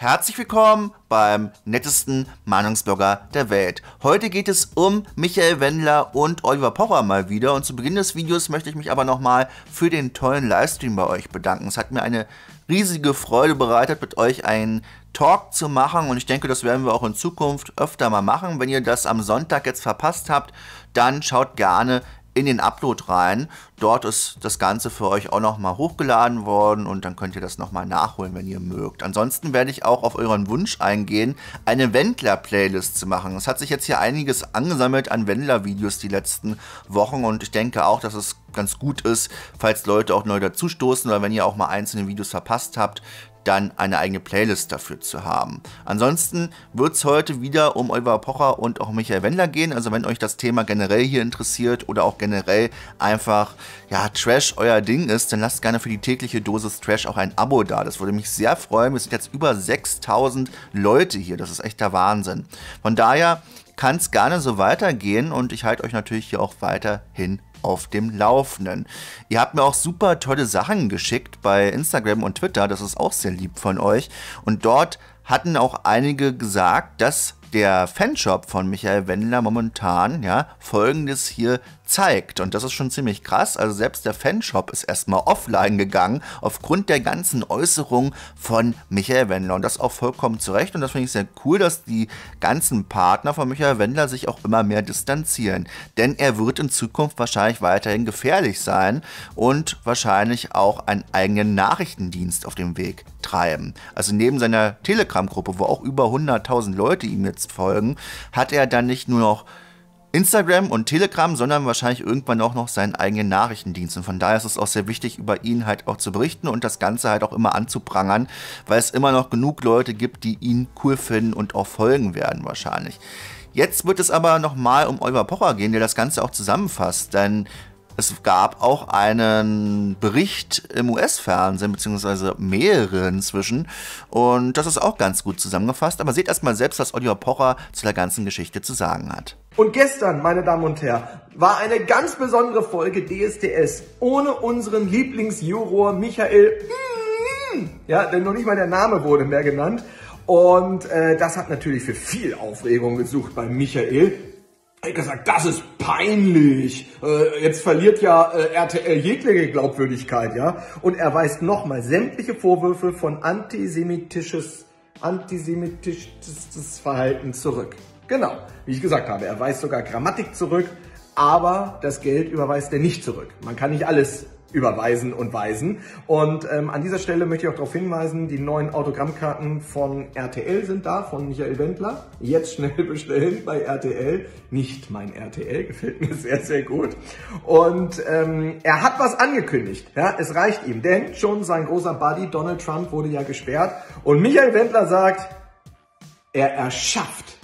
Herzlich willkommen beim nettesten Meinungsblogger der Welt. Heute geht es um Michael Wendler und Oliver Pocher mal wieder. Und zu Beginn des Videos möchte ich mich aber nochmal für den tollen Livestream bei euch bedanken. Es hat mir eine riesige Freude bereitet, mit euch einen Talk zu machen. Und ich denke, das werden wir auch in Zukunft öfter mal machen. Wenn ihr das am Sonntag jetzt verpasst habt, dann schaut gerne in den Upload rein. Dort ist das Ganze für euch auch nochmal hochgeladen worden und dann könnt ihr das nochmal nachholen, wenn ihr mögt. Ansonsten werde ich auch auf euren Wunsch eingehen, eine Wendler-Playlist zu machen. Es hat sich jetzt hier einiges angesammelt an Wendler-Videos die letzten Wochen und ich denke auch, dass es ganz gut ist, falls Leute auch neu dazustoßen oder wenn ihr auch mal einzelne Videos verpasst habt, dann eine eigene Playlist dafür zu haben. Ansonsten wird es heute wieder um Oliver Pocher und auch Michael Wendler gehen. Also wenn euch das Thema generell hier interessiert oder auch generell einfach ja, Trash euer Ding ist, dann lasst gerne für die tägliche Dosis Trash auch ein Abo da. Das würde mich sehr freuen. Wir sind jetzt über 6000 Leute hier. Das ist echt der Wahnsinn. Von daher kann es gerne so weitergehen und ich halte euch natürlich hier auch weiterhin auf dem Laufenden. Ihr habt mir auch super tolle Sachen geschickt bei Instagram und Twitter, das ist auch sehr lieb von euch. Und dort hatten auch einige gesagt, dass der Fanshop von Michael Wendler momentan ja folgendes hier zeigt. Und das ist schon ziemlich krass. Also selbst der Fanshop ist erstmal offline gegangen aufgrund der ganzen Äußerungen von Michael Wendler. Und das auch vollkommen zu Recht. Und das finde ich sehr cool, dass die ganzen Partner von Michael Wendler sich auch immer mehr distanzieren. Denn er wird in Zukunft wahrscheinlich weiterhin gefährlich sein und wahrscheinlich auch einen eigenen Nachrichtendienst auf dem Weg treiben. Also neben seiner Telegram-Gruppe, wo auch über 100.000 Leute ihm jetzt folgen, hat er dann nicht nur noch Instagram und Telegram, sondern wahrscheinlich irgendwann auch noch seinen eigenen Nachrichtendienst. Und von daher ist es auch sehr wichtig, über ihn halt auch zu berichten und das Ganze halt auch immer anzuprangern, weil es immer noch genug Leute gibt, die ihn cool finden und auch folgen werden wahrscheinlich. Jetzt wird es aber nochmal um Oliver Pocher gehen, der das Ganze auch zusammenfasst, denn es gab auch einen Bericht im US-Fernsehen, beziehungsweise mehrere inzwischen. Und das ist auch ganz gut zusammengefasst. Aber seht erstmal selbst, was Oliver Pocher zu der ganzen Geschichte zu sagen hat. Und gestern, meine Damen und Herren, war eine ganz besondere Folge DSDS ohne unseren Lieblingsjuror Michael. Ja, denn noch nicht mal der Name wurde mehr genannt. Und äh, das hat natürlich für viel Aufregung gesucht bei Michael. Hat gesagt, das ist peinlich. Äh, jetzt verliert ja äh, RTL jegliche Glaubwürdigkeit, ja. Und er weist nochmal sämtliche Vorwürfe von antisemitisches, antisemitisches Verhalten zurück. Genau, wie ich gesagt habe, er weist sogar Grammatik zurück, aber das Geld überweist er nicht zurück. Man kann nicht alles überweisen und weisen. Und ähm, an dieser Stelle möchte ich auch darauf hinweisen, die neuen Autogrammkarten von RTL sind da, von Michael Wendler. Jetzt schnell bestellen bei RTL. Nicht mein RTL, gefällt mir sehr, sehr gut. Und ähm, er hat was angekündigt. Ja, es reicht ihm, denn schon sein großer Buddy Donald Trump wurde ja gesperrt. Und Michael Wendler sagt, er erschafft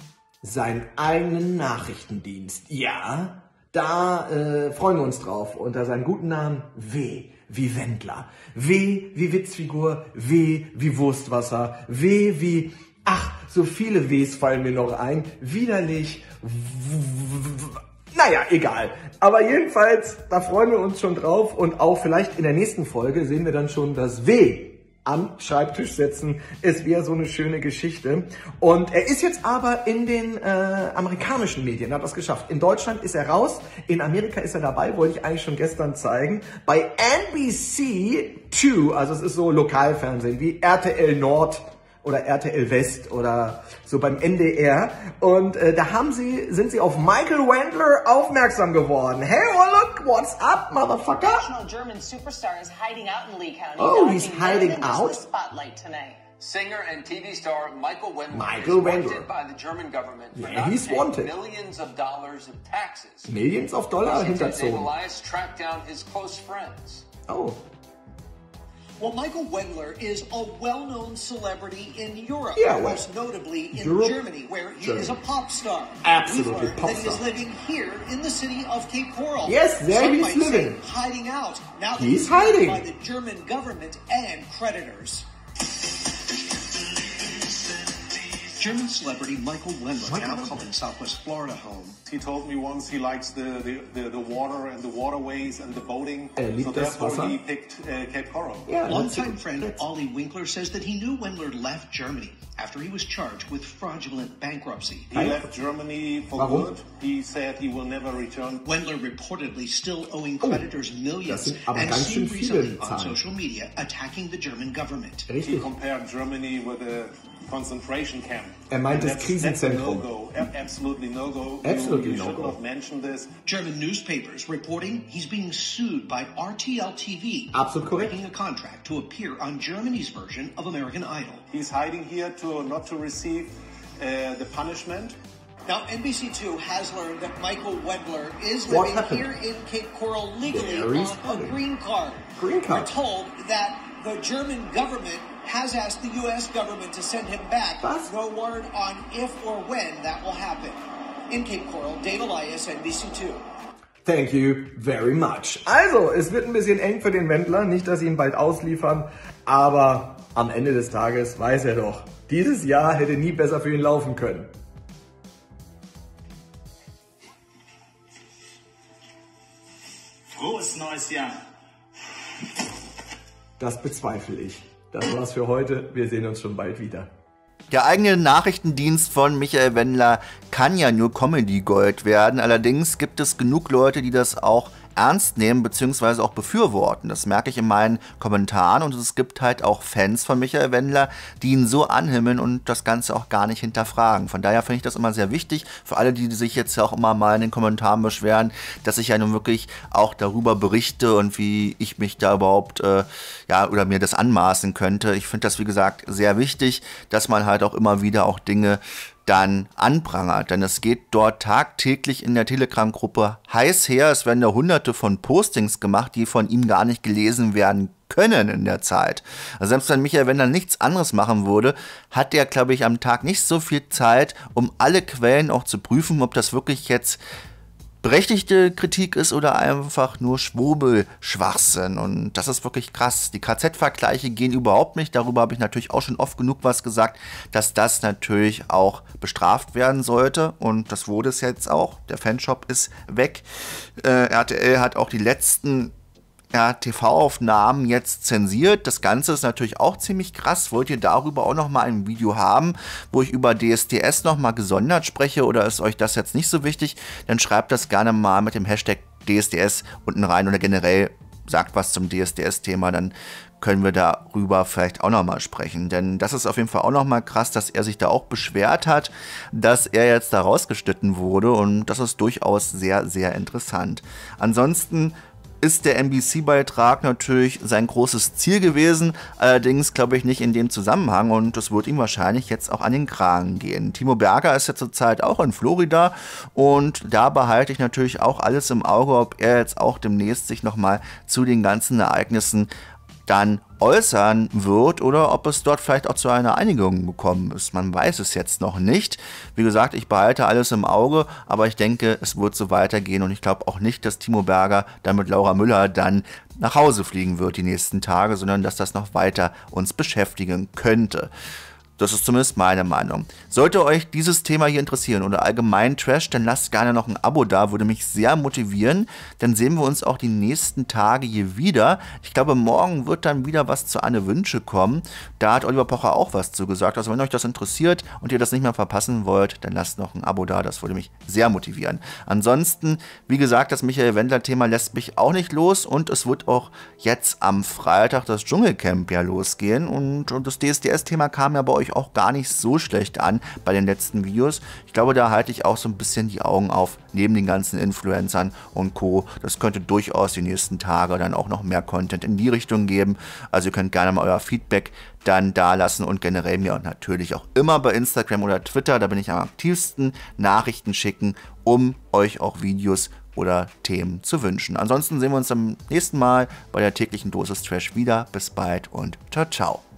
seinen eigenen Nachrichtendienst. Ja, da äh, freuen wir uns drauf. Unter seinem guten Namen W wie Wendler. W wie Witzfigur. W wie Wurstwasser. W wie... Ach, so viele Ws fallen mir noch ein. Widerlich. Naja, egal. Aber jedenfalls, da freuen wir uns schon drauf. Und auch vielleicht in der nächsten Folge sehen wir dann schon das W am Schreibtisch setzen. Es wäre so eine schöne Geschichte. Und er ist jetzt aber in den äh, amerikanischen Medien, hat das geschafft. In Deutschland ist er raus, in Amerika ist er dabei, wollte ich eigentlich schon gestern zeigen. Bei NBC 2, also es ist so Lokalfernsehen wie RTL Nord oder RTL West oder so beim NDR. Und äh, da haben sie, sind sie auf Michael Wendler aufmerksam geworden. Hey, oh look, what's up, motherfucker? German superstar is hiding out in Lee County. Oh, he's hiding out? Spotlight tonight. Singer and TV star Michael Wendler Michael is Wendler. wanted by the German government for Yeah, he's wanted. millions of dollars of taxes. Millions of Dollar hinterzogen. Elias tracked down his close friends. Oh, Well, Michael Wendler is a well-known celebrity in Europe, Yeah, well, most notably in Europe, Germany, where he Germany. is a pop star. Absolutely pop that he is living here in the city of Cape Coral. Yes, there Some he's living. hiding out. Now that He's he's hiding. by the German government and creditors. German celebrity Michael Wendler Michael now Wendler. calling Southwest Florida home. He told me once he likes the, the, the, the water and the waterways and the boating. Er liebt so das therefore Wasser. he picked uh, Cape Coral. Yeah, Longtime friend Ollie Winkler says that he knew Wendler left Germany after he was charged with fraudulent bankruptcy. He left Germany for Warum? good. He said he will never return. Wendler reportedly still owing creditors das millions and seen recently on social media attacking the German government. He compared Germany with a concentration camp. Er meint das Krisenzentrum. That's a no-go. Absolutely no-go. Absolutely you, you should no-go. not mention this. German newspapers reporting he's being sued by RTL TV, Absolut korrekt. breaking a contract to appear on Germany's version of American Idol. He's hiding here to not to receive uh, the punishment. Now, NBC2 has learned that Michael Wendler is What living happened? here in Cape Coral legally on a green card. Green card. We're told that the German government has asked the U.S. government to send him back. Was? No word on if or when that will happen. In Cape Coral, Dave Elias, NBC2. Thank you very much. Also, es wird ein bisschen eng für den Wendler. Nicht, dass sie ihn bald ausliefern, aber am Ende des Tages weiß er doch, dieses Jahr hätte nie besser für ihn laufen können. Frohes neues Jahr. Das bezweifle ich. Das war's für heute. Wir sehen uns schon bald wieder. Der eigene Nachrichtendienst von Michael Wendler kann ja nur Comedy Gold werden. Allerdings gibt es genug Leute, die das auch ernst nehmen bzw. auch befürworten. Das merke ich in meinen Kommentaren und es gibt halt auch Fans von Michael Wendler, die ihn so anhimmeln und das Ganze auch gar nicht hinterfragen. Von daher finde ich das immer sehr wichtig für alle, die sich jetzt auch immer mal in den Kommentaren beschweren, dass ich ja nun wirklich auch darüber berichte und wie ich mich da überhaupt äh, ja oder mir das anmaßen könnte. Ich finde das wie gesagt sehr wichtig, dass man halt auch immer wieder auch Dinge dann anprangert. Denn es geht dort tagtäglich in der Telegram-Gruppe heiß her. Es werden da hunderte von Postings gemacht, die von ihm gar nicht gelesen werden können in der Zeit. Also selbst wenn Michael Wendler nichts anderes machen würde, hat er, glaube ich, am Tag nicht so viel Zeit, um alle Quellen auch zu prüfen, ob das wirklich jetzt berechtigte Kritik ist oder einfach nur Schwurbel-Schwachsinn. Und das ist wirklich krass. Die KZ-Vergleiche gehen überhaupt nicht. Darüber habe ich natürlich auch schon oft genug was gesagt, dass das natürlich auch bestraft werden sollte. Und das wurde es jetzt auch. Der Fanshop ist weg. Äh, RTL hat auch die letzten ja, TV-Aufnahmen jetzt zensiert. Das Ganze ist natürlich auch ziemlich krass. Wollt ihr darüber auch noch mal ein Video haben, wo ich über DSDS noch mal gesondert spreche oder ist euch das jetzt nicht so wichtig? Dann schreibt das gerne mal mit dem Hashtag DSDS unten rein oder generell sagt was zum DSDS-Thema, dann können wir darüber vielleicht auch noch mal sprechen. Denn das ist auf jeden Fall auch noch mal krass, dass er sich da auch beschwert hat, dass er jetzt da rausgeschnitten wurde und das ist durchaus sehr, sehr interessant. Ansonsten ist der NBC-Beitrag natürlich sein großes Ziel gewesen, allerdings glaube ich nicht in dem Zusammenhang und es wird ihm wahrscheinlich jetzt auch an den Kragen gehen. Timo Berger ist ja zurzeit auch in Florida und da behalte ich natürlich auch alles im Auge, ob er jetzt auch demnächst sich nochmal zu den ganzen Ereignissen dann äußern wird oder ob es dort vielleicht auch zu einer Einigung gekommen ist. Man weiß es jetzt noch nicht. Wie gesagt, ich behalte alles im Auge, aber ich denke, es wird so weitergehen und ich glaube auch nicht, dass Timo Berger dann mit Laura Müller dann nach Hause fliegen wird die nächsten Tage, sondern dass das noch weiter uns beschäftigen könnte. Das ist zumindest meine Meinung. Sollte euch dieses Thema hier interessieren oder allgemein Trash, dann lasst gerne noch ein Abo da, würde mich sehr motivieren. Dann sehen wir uns auch die nächsten Tage hier wieder. Ich glaube, morgen wird dann wieder was zu Anne Wünsche kommen. Da hat Oliver Pocher auch was zu gesagt. Also wenn euch das interessiert und ihr das nicht mehr verpassen wollt, dann lasst noch ein Abo da. Das würde mich sehr motivieren. Ansonsten, wie gesagt, das Michael Wendler-Thema lässt mich auch nicht los und es wird auch jetzt am Freitag das Dschungelcamp ja losgehen und, und das DSDS-Thema kam ja bei euch auch gar nicht so schlecht an bei den letzten Videos. Ich glaube, da halte ich auch so ein bisschen die Augen auf, neben den ganzen Influencern und Co. Das könnte durchaus die nächsten Tage dann auch noch mehr Content in die Richtung geben. Also ihr könnt gerne mal euer Feedback dann da lassen und generell mir natürlich auch immer bei Instagram oder Twitter, da bin ich am aktivsten, Nachrichten schicken, um euch auch Videos oder Themen zu wünschen. Ansonsten sehen wir uns am nächsten Mal bei der täglichen Dosis Trash wieder. Bis bald und ciao, ciao.